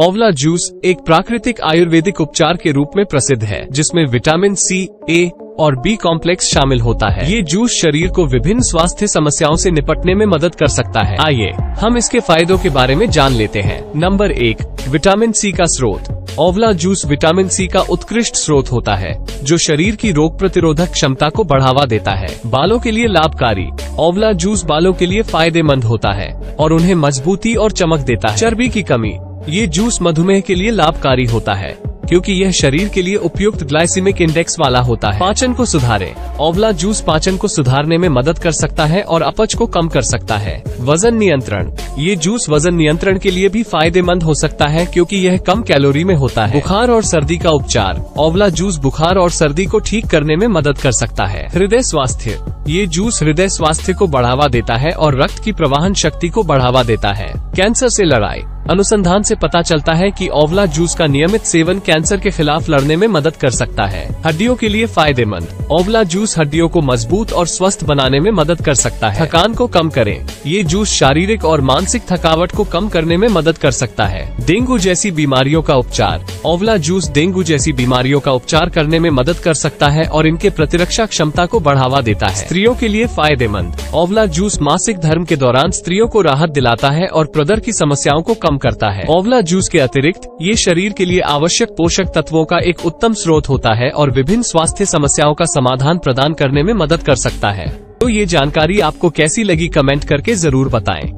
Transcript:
ओवला juice एक प्राकृतिक आयुर्वेदिक उपचार के रूप में प्रसिद्ध है, जिसमें विटामिन सी ए और बी कॉम्प्लेक्स शामिल होता है। ये जूस शरीर को विभिन्न स्वास्थ्य समस्याओं से निपटने में मदद कर सकता है। आइए, हम इसके फायदों के बारे में जान लेते हैं। नंबर एक, विटामिन सी का स्रोत। ओवला जूस विटामिन सी का उत्कृष्ट स्रोत होता है, जो शरीर की रोग प्रतिरोधक क्षमता को बढ़ावा देता है। बालों के लिए लाभकारी। ओवला जूस बालों के लिए फ़ायदेमंद होता है और उन्हें मजबूती और चमक देता है। चर्बी की कमी। ये जूस मधुमेह के लिए लाभकारी होता है, क्योंकि यह शरीर के लिए उपयुक्त ग्लाइसिमिक इंडेक्स वाला होता है। पाचन को सुधारे। ओवला जूस पाचन को सुधारने में मदद कर सकता है और अपच को कम कर सकता है। वज़न नियंत्रण। ये जूस वज़न नियंत्रण के लिए भी फ़ायदेमंद हो सकता है, क्योंकि यह कम कैलोरी में होता है। बुखार और सर्दी का उपचार। ओवला जूस बुखार और सर्दी को ठीक करने में मदद कर सकता है। हृदय स्वास्थ्य। ये जूस हृदय स्वास्थ्य को बढ़ावा देता है और रक्त की प्रवाहन शक्ति को बढ़ावा देता है। कैंसर से लड़ाई। अनुसंधान से पता चलता है कि ओवला जूस का नियमित सेवन कैंसर के खिलाफ लड़ने में मदद कर सकता है। हड्डियों के लिए फ़ायदेमंद। ओवला जूस हड्डियों को मज़बूत और स्वस्थ बनाने में मदद कर सकता है। थकान को कम करें। ये जूस शारीरिक और मानसिक थकावट को कम करने में मदद कर सकता है। डेंगू जैसी बीमारियों का उपचार। ओवला जूस डेंगू जैसी बीमारियों का उपचार करने में मदद कर सकता है और इनके प्रतिरक्षा क्षमता को बढ़ावा देता है। स्त्रियों के लिए फ़ायदेमंद। ओवला जूस मासिक धर्म के दौरान स्त्रियों को राहत दिलाता है और प्रदर की समस्याओं को कम करता है। ओवला जूस के अतिरिक्त, ये शरीर के लिए आवश्यक पोषक तत्वों का एक उत्तम स्रोत होता है और विभिन्न स्वास्थ्य समस्याओं का समाधान प्रदान करने में मदद कर सकता है। ये जानकारी आपको कैसी लगी कमेंट करके ज़रूर बताएँ।